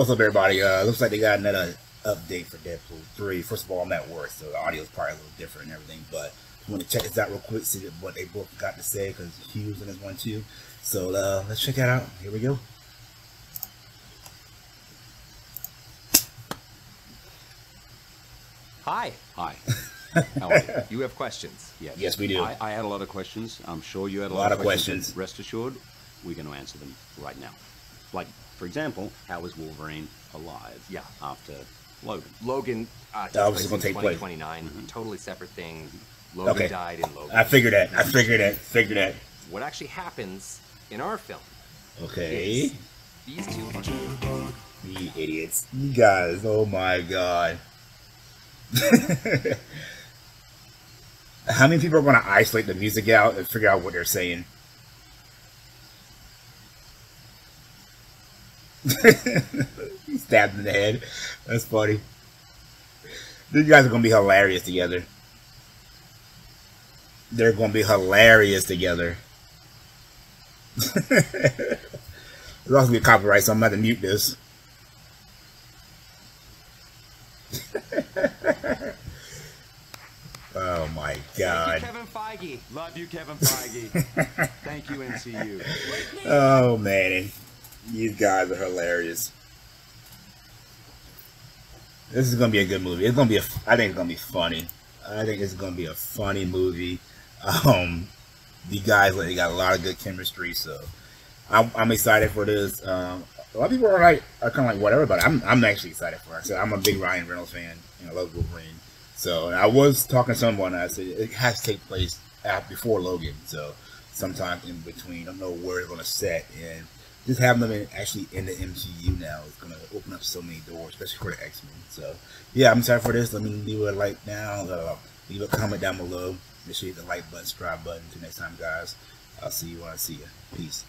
What's up, everybody? Uh, looks like they got another update for Deadpool 3. First of all, I'm at work, so the audio is probably a little different and everything, but I want to check this out real quick, see what they both got to say, because Hugh's in this one too. So uh, let's check that out. Here we go. Hi. Hi. How are you? You have questions? Yes. Yes, we do. I, I had a lot of questions. I'm sure you had a, A lot, lot of of questions. questions. Rest assured, we're going to answer them right now. Like, for example, how is Wolverine alive? Yeah. After Logan. Logan uh, takes That was gonna take place. 2029. Totally separate thing. Logan Okay. died in Logan. I figured that. I figured that. Figured that. what actually happens in our film Okay. is these two You idiots. You guys. Oh my god. How many people are going to isolate the music out and figure out what they're saying? Stabbed in the head. That's funny. These guys are going to be hilarious together. They're going to be hilarious together. There's also be a copyright, so I'm about to mute this. oh my god. Kevin Feige. Love you, Kevin Feige. Thank you, MCU. Oh man, these guys are hilarious. This is gonna be a good movie. It's gonna be a. I think it's gonna be funny. I think it's gonna be a funny movie. Um, the guys like they got a lot of good chemistry, so I'm, I'm excited for this. Um, a lot of people are like are kind of like whatever, but I'm I'm actually excited for it. So I'm a big Ryan Reynolds fan, and I love Wolverine. So I was talking to someone. I said it has to take place after, before Logan, so sometime in between. I don't know where it's gonna set, and just having them in, actually in the MCU now is gonna open up so many doors, especially for the X Men. So yeah, I'm excited for this. Let me leave a like down, uh, leave a comment down below. Make sure you hit the like button, subscribe button. Until next time, guys. I'll see you when I see you. Peace.